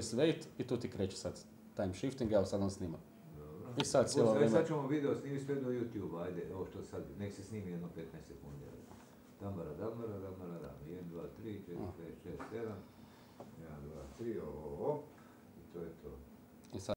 Slate i tu ti kreće sad time shifting, evo sad on snima. Dobro. I sad cijelo e, vrijeme... Sad ćemo video snimiti sve do YouTube, ajde, ovo što sad, nek se snimi jedno 15 sekundi. Damara, damara, damara, damara, 1, 2, 3, 4, 5, 6, 7. 1, 2, 3, ovo, ovo. I to je to.